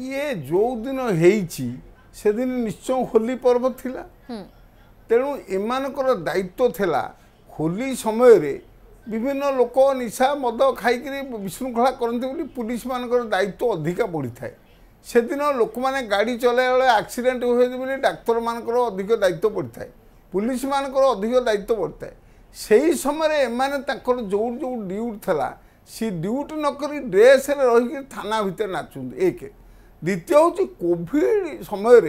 ଗୋଟିଏ ଯେଉଁଦିନ ହେଇଛି ସେଦିନ ନିଶ୍ଚୟ ହୋଲି ପର୍ବ ଥିଲା ତେଣୁ ଏମାନଙ୍କର ଦାୟିତ୍ୱ ଥିଲା ହୋଲି ସମୟରେ ବିଭିନ୍ନ ଲୋକ ନିଶା ମଦ ଖାଇକିରି ବିଶୃଙ୍ଖଳା କରନ୍ତି ବୋଲି ପୁଲିସମାନଙ୍କର ଦାୟିତ୍ୱ ଅଧିକା ବଢ଼ିଥାଏ ସେଦିନ ଲୋକମାନେ ଗାଡ଼ି ଚଲାଇବା ବେଳେ ଆକ୍ସିଡେଣ୍ଟ ହୁଏ ବୋଲି ଡାକ୍ତରମାନଙ୍କର ଅଧିକ ଦାୟିତ୍ୱ ପଡ଼ିଥାଏ ପୁଲିସମାନଙ୍କର ଅଧିକ ଦାୟିତ୍ୱ ପଡ଼ିଥାଏ ସେହି ସମୟରେ ଏମାନେ ତାଙ୍କର ଯେଉଁ ଯେଉଁ ଡ୍ୟୁଟି ଥିଲା ସେ ଡ୍ୟୁଟି ନକରି ଡ୍ରେସ୍ରେ ରହିକି ଥାନା ଭିତରେ ନାଚୁଛନ୍ତି ଏକ দ্বিতীয় হচ্ছে কোভিড সময়ের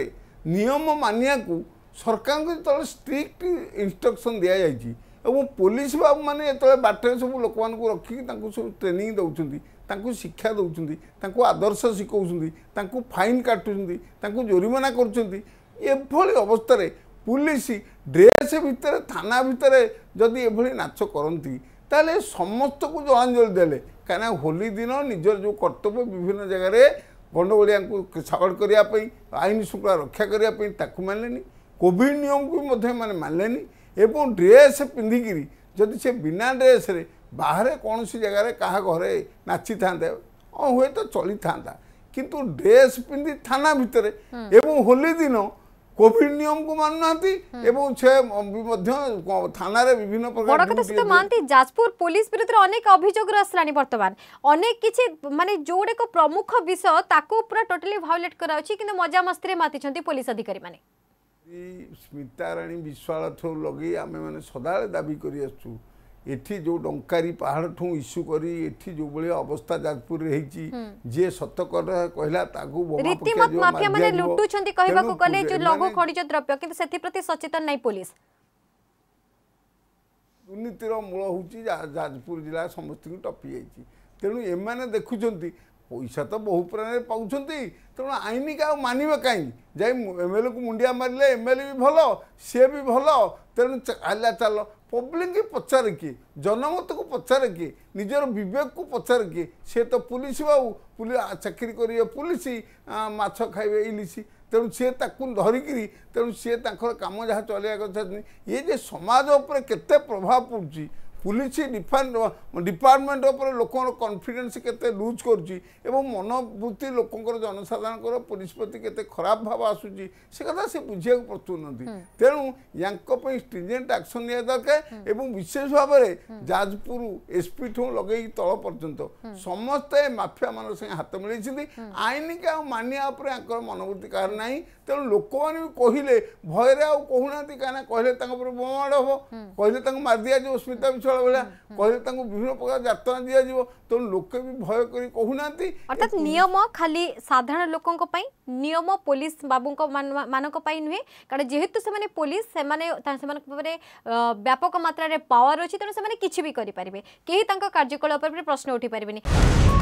নিয়ম মানিয়াকু সরকারকে যেতবে স্ট্রিক্ট ইনস্ট্রকশন দিয়া যাইছি এবং পুলিশ বাবু মানে যেতবে বাটরে সব লোক রক্ষিকি তাঁকু সব ট্রেনিং দৌঁছেন ତାଙ୍କୁ ଶିକ୍ଷା ଦେଉଛନ୍ତି ତାଙ୍କୁ ଆଦର୍ଶ ଶିଖାଉଛନ୍ତି ତାଙ୍କୁ ଫାଇନ୍ କାଟୁଛନ୍ତି ତାଙ୍କୁ ଜୋରିମାନା କରୁଛନ୍ତି ଏଭଳି ଅବସ୍ଥାରେ ପୁଲିସ ଡ୍ରେସ୍ ଭିତରେ ଥାନା ଭିତରେ ଯଦି ଏଭଳି ନାଚ କରନ୍ତି ତାହେଲେ ସମସ୍ତଙ୍କୁ ଜଳାଞ୍ଜଳି ଦେଲେ କାହିଁକିନା ହୋଲି ଦିନ ନିଜର ଯେଉଁ କର୍ତ୍ତବ୍ୟ ବିଭିନ୍ନ ଜାଗାରେ ଗଣ୍ଡଗୋଳିଆଙ୍କୁ ସାବାଡ଼ କରିବା ପାଇଁ ଆଇନ ଶୃଙ୍ଖଳା ରକ୍ଷା କରିବା ପାଇଁ ତାକୁ ମାନିଲେନି କୋଭିଡ଼ ନିୟମକୁ ବି ମଧ୍ୟ ଏମାନେ ମାନିଲେନି ଏବଂ ଡ୍ରେସ୍ ପିନ୍ଧିକିରି ଯଦି ସେ ବିନା ଡ୍ରେସ୍ରେ ବାହାରେ କୌଣସି ଜାଗାରେ କାହା ଘରେ ନାଚିଥାନ୍ତେ ହଁ ହୁଏତ ଚଳିଥାନ୍ତା କିନ୍ତୁ ଡ୍ରେସ୍ ପିନ୍ଧି ଥାନା ଭିତରେ ଏବଂ ହୋଲି ଦିନ କୋଭିଡ ନିୟମକୁ ମାନୁନାହାନ୍ତି ଏବଂ ସେ ମଧ୍ୟ ଥାନାରେ ବିଭିନ୍ନ ପ୍ରକାର ବଡ଼ କଥା ସେତେ ମାନ୍ତି ଯାଜପୁର ପୋଲିସ ବିରୁଦ୍ଧରେ ଅନେକ ଅଭିଯୋଗ ଆସିଲାଣି ବର୍ତ୍ତମାନ ଅନେକ କିଛି ମାନେ ଯୋଉଗୁଡ଼ାକ ପ୍ରମୁଖ ବିଷୟ ତାକୁ ପୁରା ଟୋଟାଲି ଭାଓଲେଟ୍ କରାଯାଉଛି କିନ୍ତୁ ମଜାମସ୍ତିରେ ମାତିଛନ୍ତି ପୋଲିସ ଅଧିକାରୀମାନେ ସ୍ମିତାରାଣୀ ବିଶ୍ୱାଳ ଠୁ ଲଗେଇ ଆମେମାନେ ସଦାବେଳେ ଦାବି କରି ଆସୁଛୁ ଏଠି ଯେଉଁ ଡଙ୍କାରୀ ପାହାଡ଼ଠୁ ଇସ୍ୟୁ କରି ଏଠି ଯେଉଁଭଳିଆ ଅବସ୍ଥା ଯାଜପୁରରେ ହେଇଛି ଯିଏ ସତ କଥା କହିଲା ତାକୁ ଲୁଟୁଛନ୍ତି କହିବାକୁ ଗଲେ ଲଘୁ ଖଣିଜ ଦ୍ରବ୍ୟ କିନ୍ତୁ ସେଥିପ୍ରତି ସଚେତନ ନାହିଁ ପୋଲିସ ଦୁର୍ନୀତିର ମୂଳ ହେଉଛି ଯାଜପୁର ଜିଲ୍ଲା ସମସ୍ତଙ୍କୁ ଟପି ଯାଇଛି ତେଣୁ ଏମାନେ ଦେଖୁଛନ୍ତି ପଇସା ତ ବହୁ ପରିମାଣରେ ପାଉଛନ୍ତି ତେଣୁ ଆଇନ କାହାକୁ ମାନିବେ କାହିଁକି ଯାଇ ଏମ୍ଏଲ୍ଏକୁ ମୁଣ୍ଡିଆ ମାରିଲେ ଏମ୍ଏଲ୍ଏ ବି ଭଲ ସିଏ ବି ଭଲ ତେଣୁ ଚାଲିଲା ଚାଲ ପବ୍ଲିକକୁ ପଚାରେ କିଏ ଜନମତକୁ ପଚାରେ କିଏ ନିଜର ବିବେକକୁ ପଚାରେ କିଏ ସିଏ ତ ପୁଲିସ ବାବୁ ପୁଲି ଚାକିରି କରିବେ ପୁଲିସ ମାଛ ଖାଇବେ ଇଲିସି ତେଣୁ ସିଏ ତାକୁ ଧରିକିରି ତେଣୁ ସିଏ ତାଙ୍କର କାମ ଯାହା ଚଲେଇବା କଥା ଇଏ ଯେ ସମାଜ ଉପରେ କେତେ ପ୍ରଭାବ ପଡ଼ୁଛି পুলিশ ডিপার্টমেন্ট উপরে লোকর কনফিডেন্স কেতে লুজ করছি এবং মনোবৃত্তি লোকর জনসাধারণর পুলিশ প্রতি কেতে খারাপ ভাব আসুচি সে কথা সে বুঝিয়া পড়ুনাহান্তি তেমন ইয়াঙ্পাই স্ট্রিজেন্ট আকশন নেওয়া দরকার এবং বিশেষ ভাবে যাজপুর এসপি ঠু লগাই তল পর্যন্ত সমস্তে মাফিয়া মান সঙ্গে হাত মিলাইছেন আইনকে মানিয়া উপরে ইয়াঙ্কর মনোবৃত্তি কাহার না তেমন লোক মানে কহিলে ভয়রে আহু না কেন কহিলে তাঙ্ক বোমাড় হব কহিলে তাঙ্ক মারি দিয়া যাব স্মিতা বিছ ଶୃଙ୍ଖଳା ଭଳିଆ କହିଲେ ତାଙ୍କୁ ବିଭିନ୍ନ ପ୍ରକାର ଯାତନା ଦିଆଯିବ ତେଣୁ ଲୋକେ ବି ଭୟ କରି କହୁନାହାନ୍ତି ଅର୍ଥାତ୍ ନିୟମ ଖାଲି ସାଧାରଣ ଲୋକଙ୍କ ପାଇଁ ନିୟମ ପୋଲିସ ବାବୁଙ୍କ ମାନଙ୍କ ପାଇଁ ନୁହେଁ କାରଣ ଯେହେତୁ ସେମାନେ ପୋଲିସ ସେମାନେ ସେମାନଙ୍କ ଉପରେ ବ୍ୟାପକ ମାତ୍ରାରେ ପାୱାର ଅଛି ତେଣୁ ସେମାନେ କିଛି ବି କରିପାରିବେ କେହି ତାଙ୍କ କାର୍ଯ୍ୟକଳାପ ଉପରେ ପ୍ରଶ୍ନ ଉଠିପାରିବେନି